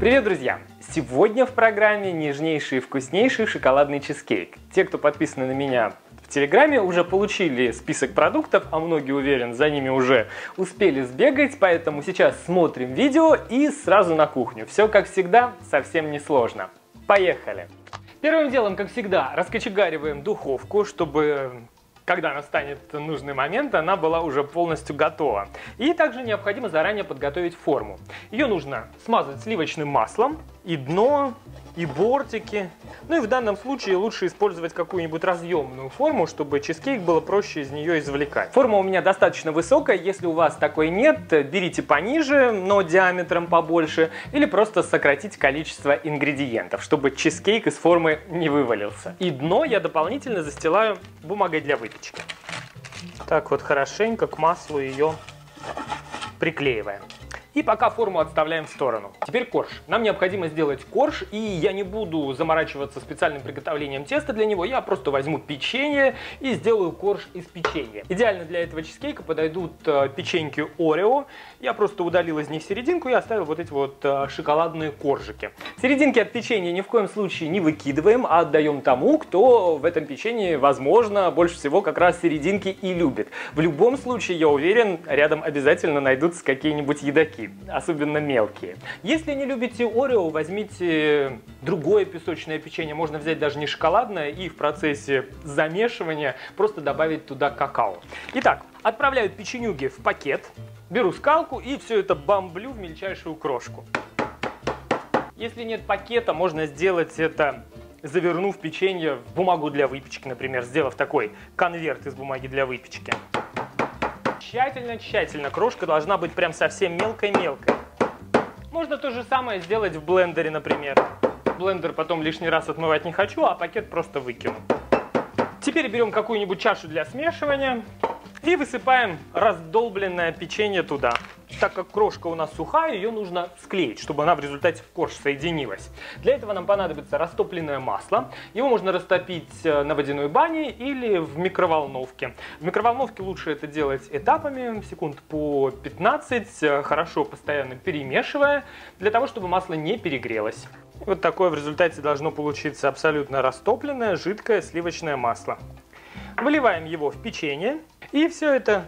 Привет, друзья! Сегодня в программе нежнейший и вкуснейший шоколадный чизкейк. Те, кто подписаны на меня в Телеграме, уже получили список продуктов, а многие, уверен, за ними уже успели сбегать, поэтому сейчас смотрим видео и сразу на кухню. Все, как всегда, совсем несложно. Поехали! Первым делом, как всегда, раскочегариваем духовку, чтобы когда настанет нужный момент, она была уже полностью готова. И также необходимо заранее подготовить форму. Ее нужно смазать сливочным маслом и дно, и бортики. Ну и в данном случае лучше использовать какую-нибудь разъемную форму, чтобы чизкейк было проще из нее извлекать. Форма у меня достаточно высокая, если у вас такой нет, берите пониже, но диаметром побольше, или просто сократите количество ингредиентов, чтобы чизкейк из формы не вывалился. И дно я дополнительно застилаю бумагой для выпечки. Так вот хорошенько к маслу ее приклеиваем. И пока форму отставляем в сторону. Теперь корж. Нам необходимо сделать корж, и я не буду заморачиваться специальным приготовлением теста для него, я просто возьму печенье и сделаю корж из печенья. Идеально для этого чизкейка подойдут э, печеньки Орео. Я просто удалил из них серединку и оставил вот эти вот э, шоколадные коржики. Серединки от печенья ни в коем случае не выкидываем, а отдаем тому, кто в этом печенье, возможно, больше всего как раз серединки и любит. В любом случае, я уверен, рядом обязательно найдутся какие-нибудь едоки особенно мелкие. Если не любите Орео, возьмите другое песочное печенье. Можно взять даже не шоколадное и в процессе замешивания просто добавить туда какао. Итак, отправляю печенюги в пакет, беру скалку и все это бомблю в мельчайшую крошку. Если нет пакета, можно сделать это завернув печенье в бумагу для выпечки, например, сделав такой конверт из бумаги для выпечки. Тщательно-тщательно. Крошка должна быть прям совсем мелкой-мелкой. Можно то же самое сделать в блендере, например. Блендер потом лишний раз отмывать не хочу, а пакет просто выкину. Теперь берем какую-нибудь чашу для смешивания и высыпаем раздолбленное печенье туда так как крошка у нас сухая, ее нужно склеить, чтобы она в результате в корж соединилась. Для этого нам понадобится растопленное масло. Его можно растопить э, на водяной бане или в микроволновке. В микроволновке лучше это делать этапами, секунд по 15, э, хорошо постоянно перемешивая, для того, чтобы масло не перегрелось. Вот такое в результате должно получиться абсолютно растопленное жидкое сливочное масло. Выливаем его в печенье и все это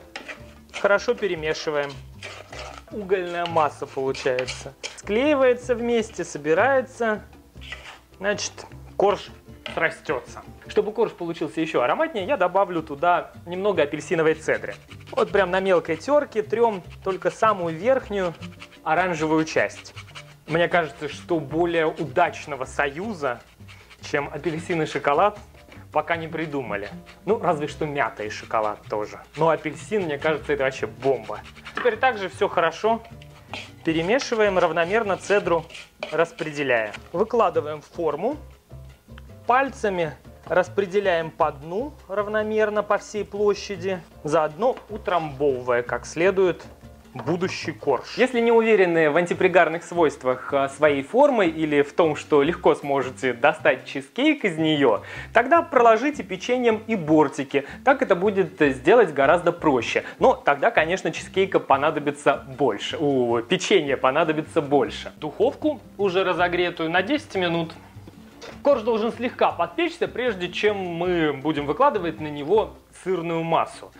хорошо перемешиваем угольная масса получается. Склеивается вместе, собирается, значит, корж растется. Чтобы корж получился еще ароматнее, я добавлю туда немного апельсиновой цедры. Вот прям на мелкой терке трем только самую верхнюю оранжевую часть. Мне кажется, что более удачного союза, чем апельсин и шоколад, пока не придумали. Ну, разве что мята и шоколад тоже. Но апельсин, мне кажется, это вообще бомба. Теперь также все хорошо перемешиваем равномерно цедру, распределяя. Выкладываем в форму, пальцами распределяем по дну равномерно по всей площади, заодно утрамбовывая как следует будущий корж. Если не уверены в антипригарных свойствах а, своей формы или в том, что легко сможете достать чизкейк из нее, тогда проложите печеньем и бортики. Так это будет сделать гораздо проще. Но тогда, конечно, чизкейка понадобится больше. У печенья понадобится больше. Духовку, уже разогретую, на 10 минут. Корж должен слегка подпечься, прежде чем мы будем выкладывать на него сырную массу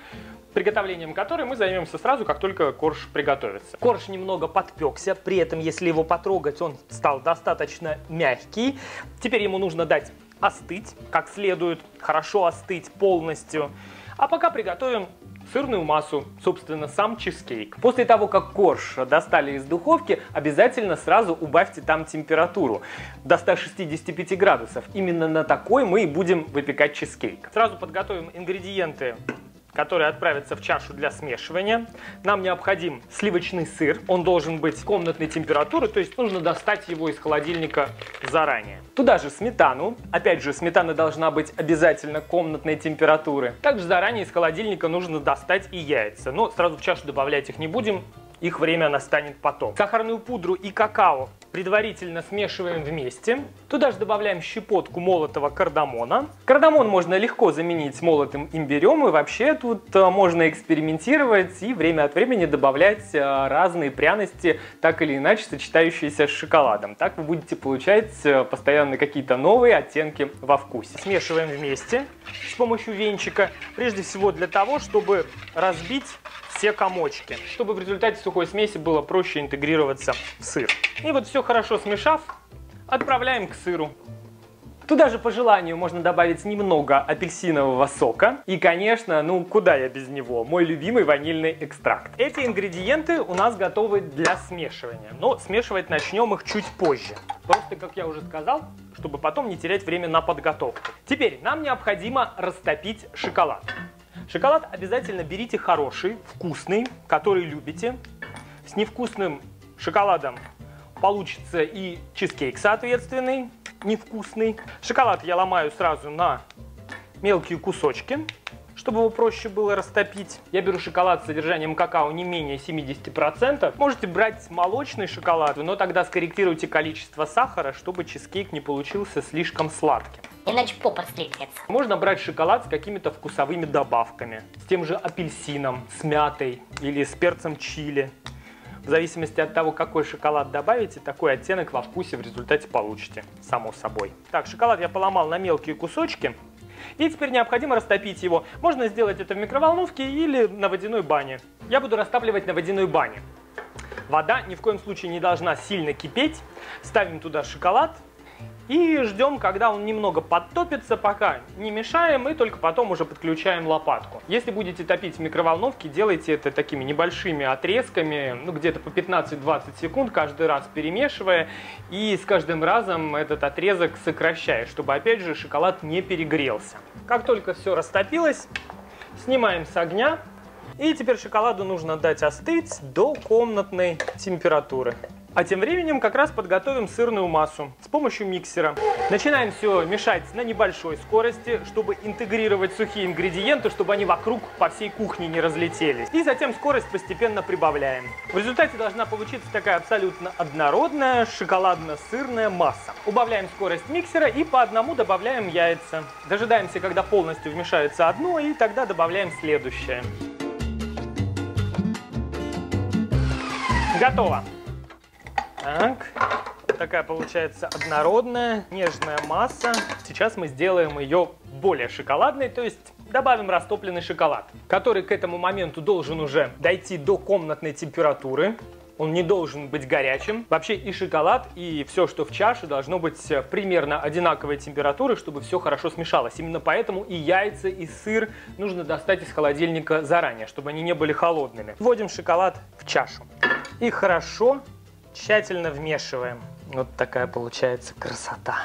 приготовлением которой мы займемся сразу, как только корж приготовится. Корж немного подпекся, при этом, если его потрогать, он стал достаточно мягкий. Теперь ему нужно дать остыть, как следует, хорошо остыть полностью. А пока приготовим сырную массу, собственно, сам чизкейк. После того, как корж достали из духовки, обязательно сразу убавьте там температуру до 165 градусов. Именно на такой мы и будем выпекать чизкейк. Сразу подготовим ингредиенты который отправится в чашу для смешивания. Нам необходим сливочный сыр. Он должен быть комнатной температуры, то есть нужно достать его из холодильника заранее. Туда же сметану. Опять же, сметана должна быть обязательно комнатной температуры. Также заранее из холодильника нужно достать и яйца. Но сразу в чашу добавлять их не будем, их время настанет потом. Сахарную пудру и какао предварительно смешиваем вместе. Туда же добавляем щепотку молотого кардамона. Кардамон можно легко заменить молотым имбирем, и вообще тут э, можно экспериментировать и время от времени добавлять э, разные пряности, так или иначе сочетающиеся с шоколадом. Так вы будете получать э, постоянно какие-то новые оттенки во вкусе. Смешиваем вместе с помощью венчика, прежде всего для того, чтобы разбить все комочки, чтобы в результате сухой смеси было проще интегрироваться в сыр. И вот все хорошо смешав, отправляем к сыру. Туда же по желанию можно добавить немного апельсинового сока. И, конечно, ну куда я без него, мой любимый ванильный экстракт. Эти ингредиенты у нас готовы для смешивания. Но смешивать начнем их чуть позже. Просто, как я уже сказал, чтобы потом не терять время на подготовку. Теперь нам необходимо растопить шоколад. Шоколад обязательно берите хороший, вкусный, который любите. С невкусным шоколадом получится и чизкейк соответственный, невкусный. Шоколад я ломаю сразу на мелкие кусочки, чтобы его проще было растопить. Я беру шоколад с содержанием какао не менее 70%. Можете брать молочный шоколад, но тогда скорректируйте количество сахара, чтобы чизкейк не получился слишком сладким. Иначе попор слипнется. Можно брать шоколад с какими-то вкусовыми добавками. С тем же апельсином, с мятой или с перцем чили. В зависимости от того, какой шоколад добавите, такой оттенок во вкусе в результате получите, само собой. Так, шоколад я поломал на мелкие кусочки. И теперь необходимо растопить его. Можно сделать это в микроволновке или на водяной бане. Я буду растапливать на водяной бане. Вода ни в коем случае не должна сильно кипеть. Ставим туда шоколад, и ждем, когда он немного подтопится, пока не мешаем, и только потом уже подключаем лопатку. Если будете топить в микроволновке, делайте это такими небольшими отрезками, ну где-то по 15-20 секунд, каждый раз перемешивая, и с каждым разом этот отрезок сокращая, чтобы опять же шоколад не перегрелся. Как только все растопилось, снимаем с огня, и теперь шоколаду нужно дать остыть до комнатной температуры. А тем временем как раз подготовим сырную массу с помощью миксера. Начинаем все мешать на небольшой скорости, чтобы интегрировать сухие ингредиенты, чтобы они вокруг по всей кухне не разлетелись. И затем скорость постепенно прибавляем. В результате должна получиться такая абсолютно однородная шоколадно-сырная масса. Убавляем скорость миксера и по одному добавляем яйца. Дожидаемся, когда полностью вмешается одно, и тогда добавляем следующее. Готово. Так, такая получается однородная, нежная масса. Сейчас мы сделаем ее более шоколадной, то есть добавим растопленный шоколад, который к этому моменту должен уже дойти до комнатной температуры. Он не должен быть горячим. Вообще и шоколад, и все, что в чаше, должно быть примерно одинаковой температуры, чтобы все хорошо смешалось. Именно поэтому и яйца, и сыр нужно достать из холодильника заранее, чтобы они не были холодными. Вводим шоколад в чашу. И хорошо Тщательно вмешиваем. Вот такая получается красота.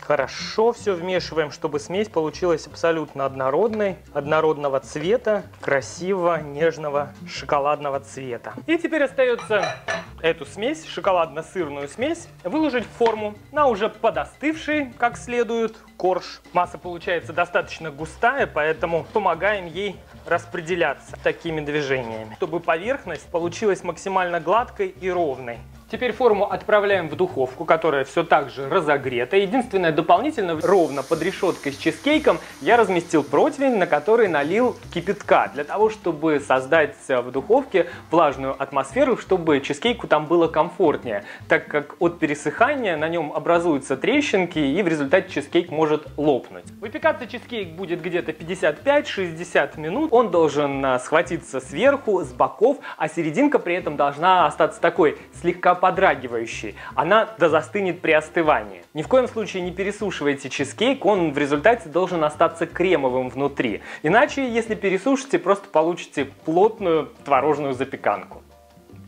Хорошо все вмешиваем, чтобы смесь получилась абсолютно однородной, однородного цвета, красивого, нежного шоколадного цвета. И теперь остается эту смесь, шоколадно-сырную смесь, выложить в форму на уже подостывший, как следует, корж. Масса получается достаточно густая, поэтому помогаем ей распределяться такими движениями, чтобы поверхность получилась максимально гладкой и ровной. Теперь форму отправляем в духовку, которая все так же разогрета. Единственное, дополнительно ровно под решеткой с чизкейком я разместил противень, на который налил кипятка, для того, чтобы создать в духовке влажную атмосферу, чтобы чизкейку там было комфортнее, так как от пересыхания на нем образуются трещинки и в результате чизкейк может лопнуть. Выпекаться чизкейк будет где-то 55-60 минут. Он должен а, схватиться сверху, с боков, а серединка при этом должна остаться такой слегка подрагивающей. Она застынет при остывании. Ни в коем случае не пересушивайте чизкейк, он в результате должен остаться кремовым внутри. Иначе, если пересушите, просто получите плотную творожную запеканку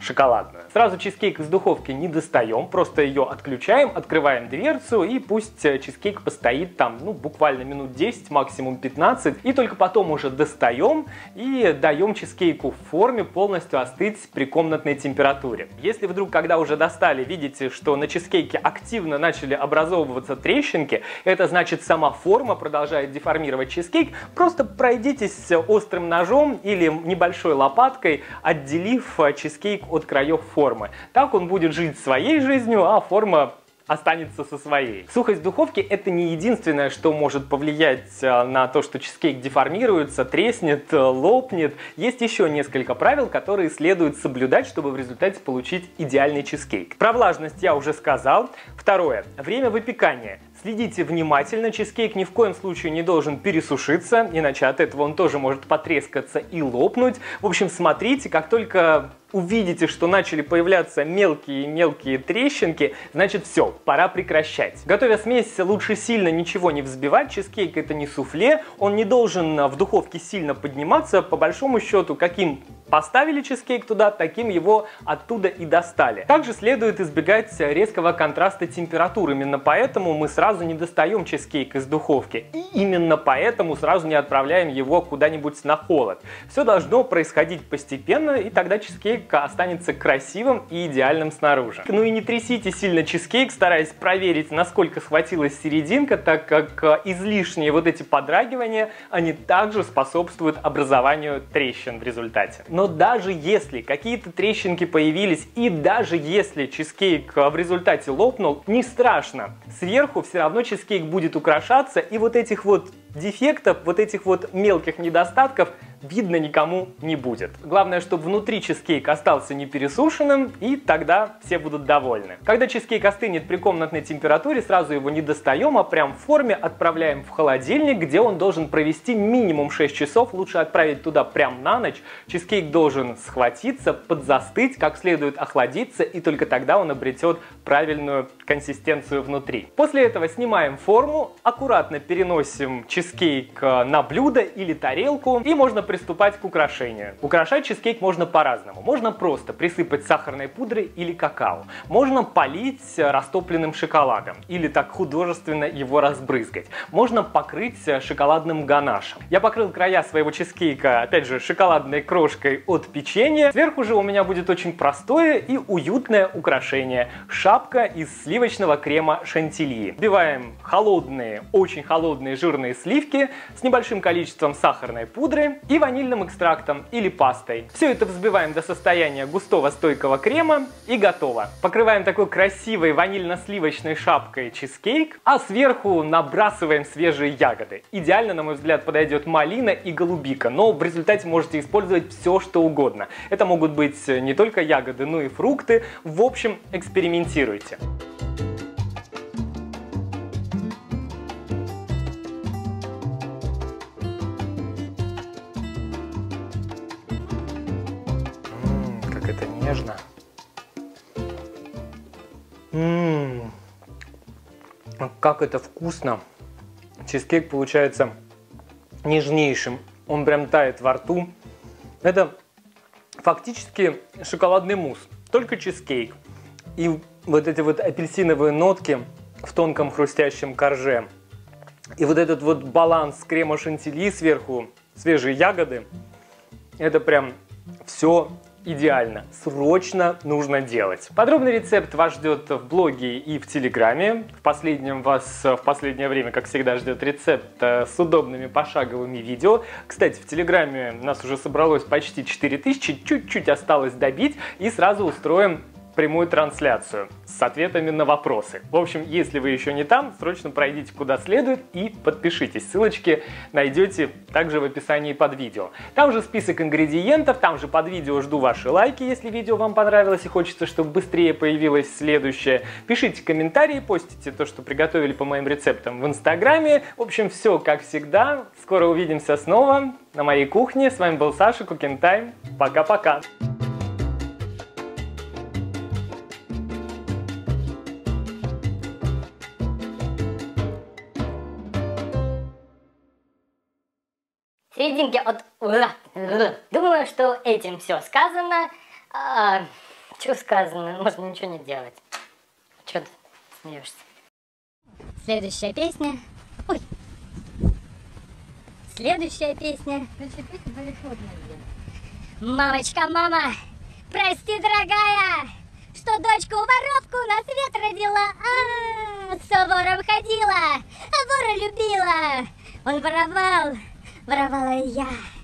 шоколадную. Сразу чизкейк из духовки не достаем, просто ее отключаем, открываем дверцу и пусть э, чизкейк постоит там, ну, буквально минут 10, максимум 15, и только потом уже достаем и даем чизкейку в форме полностью остыть при комнатной температуре. Если вдруг, когда уже достали, видите, что на чизкейке активно начали образовываться трещинки, это значит сама форма продолжает деформировать чизкейк, просто пройдитесь острым ножом или небольшой лопаткой, отделив э, чизкейк от краев формы. Так он будет жить своей жизнью, а форма останется со своей. Сухость в духовке это не единственное, что может повлиять э, на то, что чизкейк деформируется, треснет, э, лопнет. Есть еще несколько правил, которые следует соблюдать, чтобы в результате получить идеальный чизкейк. Про влажность я уже сказал. Второе. Время выпекания. Следите внимательно, чизкейк ни в коем случае не должен пересушиться, иначе от этого он тоже может потрескаться и лопнуть. В общем, смотрите, как только увидите, что начали появляться мелкие-мелкие трещинки, значит все, пора прекращать. Готовя смесь, лучше сильно ничего не взбивать, чизкейк это не суфле, он не должен в духовке сильно подниматься, по большому счету, каким Поставили чизкейк туда, таким его оттуда и достали. Также следует избегать резкого контраста температур. Именно поэтому мы сразу не достаем чизкейк из духовки. И именно поэтому сразу не отправляем его куда-нибудь на холод. Все должно происходить постепенно, и тогда чизкейк останется красивым и идеальным снаружи. Ну и не трясите сильно чизкейк, стараясь проверить, насколько схватилась серединка, так как излишние вот эти подрагивания, они также способствуют образованию трещин в результате. Но даже если какие-то трещинки появились и даже если чизкейк в результате лопнул, не страшно. Сверху все равно чизкейк будет украшаться и вот этих вот дефектов, вот этих вот мелких недостатков видно никому не будет. Главное, чтобы внутри чизкейк остался не пересушенным, и тогда все будут довольны. Когда чизкейк остынет при комнатной температуре, сразу его не достаем, а прям в форме отправляем в холодильник, где он должен провести минимум 6 часов. Лучше отправить туда прям на ночь. Чизкейк должен схватиться, подзастыть, как следует охладиться, и только тогда он обретет правильную консистенцию внутри. После этого снимаем форму, аккуратно переносим чизкейк э, на блюдо или тарелку, и можно приступать к украшению. Украшать чизкейк можно по-разному. Можно просто присыпать сахарной пудрой или какао. Можно полить растопленным шоколадом или так художественно его разбрызгать. Можно покрыть шоколадным ганашем. Я покрыл края своего чизкейка, опять же, шоколадной крошкой от печенья. Сверху же у меня будет очень простое и уютное украшение. Шапка из сливочного крема шантильи. Вбиваем холодные, очень холодные жирные сливки с небольшим количеством сахарной пудры и ванильным экстрактом или пастой. Все это взбиваем до состояния густого стойкого крема и готово. Покрываем такой красивой ванильно-сливочной шапкой чизкейк, а сверху набрасываем свежие ягоды. Идеально, на мой взгляд, подойдет малина и голубика, но в результате можете использовать все, что угодно. Это могут быть не только ягоды, но и фрукты. В общем, экспериментируйте. Как это вкусно. Чизкейк получается нежнейшим. Он прям тает во рту. Это фактически шоколадный мусс, только чизкейк. И вот эти вот апельсиновые нотки в тонком хрустящем корже. И вот этот вот баланс крема шантильи сверху, свежие ягоды. Это прям все идеально. Срочно нужно делать. Подробный рецепт вас ждет в блоге и в Телеграме. В последнем вас в последнее время, как всегда, ждет рецепт э, с удобными пошаговыми видео. Кстати, в Телеграме нас уже собралось почти 4000, чуть-чуть осталось добить и сразу устроим прямую трансляцию с ответами на вопросы. В общем, если вы еще не там, срочно пройдите куда следует и подпишитесь. Ссылочки найдете также в описании под видео. Там же список ингредиентов, там же под видео жду ваши лайки, если видео вам понравилось и хочется, чтобы быстрее появилось следующее. Пишите комментарии, постите то, что приготовили по моим рецептам в инстаграме. В общем, все как всегда. Скоро увидимся снова на моей кухне. С вами был Саша Cooking Time. Пока-пока. Серединке от... Думаю, что этим все сказано. А, что сказано? Можно ничего не делать. Че ты смеешься? Следующая песня. Ой. Следующая песня. Мамочка, мама, прости, дорогая, что дочку воровку на свет родила. А, с вором ходила, а вора любила. Он воровал, воровала я.